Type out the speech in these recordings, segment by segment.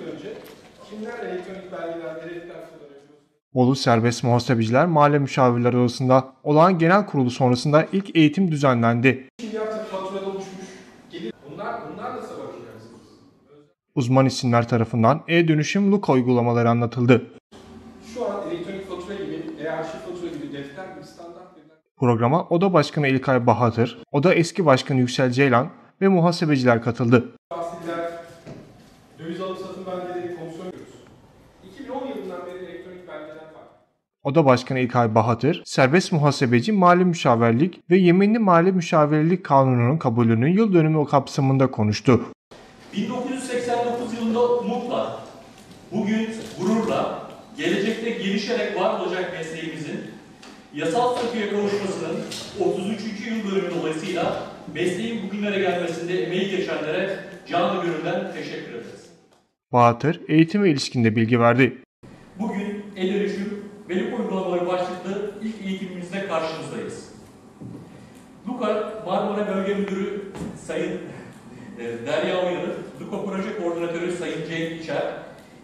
önce elektronik? Bolu Serbest Muhasebeciler Mahalle Müşavirleri Odası'nda olağan genel kurulu sonrasında ilk eğitim düzenlendi. Uzman isimler tarafından e-dönüşüm Luka uygulamaları anlatıldı. Şu an elektronik fatura gibi, e-arşiv fatura gibi defter gibi standart veriler Programa Oda Başkanı İlkay Bahatır, Oda Eski Başkanı Yüksel Ceylan ve muhasebeciler katıldı. alım belgeleri komisyon yapıyoruz. 2010 yılından beri elektronik belgeler var. Oda Başkanı İlkay Bahatır, serbest muhasebeci mali müşavirlik ve yeminli mali müşavirlik kanununun kabulünün yıl dönümü kapsamında konuştu. 1989 yılında umutla, bugün gururla, gelecekte gelişerek var olacak mesleğimizin yasal statüye kavuşmasının 33. yıl dönümü dolayısıyla mesleğin bugünlere gelmesinde emeği geçenlere canı gönülden teşekkür ederiz. Bahatır, eğitime ilişkinde bilgi verdi. Bugün el ve Luka uygulamaları başlıklı ilk eğitimimizde karşınızdayız. Luka Marmara Bölge Müdürü Sayın e, Derya Oyanır, Luka Proje Koordinatörü Sayın Cenk İçer,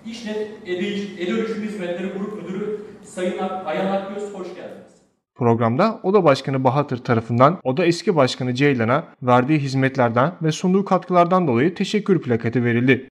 İşnet E-Dönüşüm Hizmetleri Grup Müdürü Sayın Ayhan Akgöz, hoş geldiniz. Programda Oda Başkanı Bahatır tarafından Oda Eski Başkanı Ceylan'a verdiği hizmetlerden ve sunduğu katkılardan dolayı teşekkür plaketi verildi.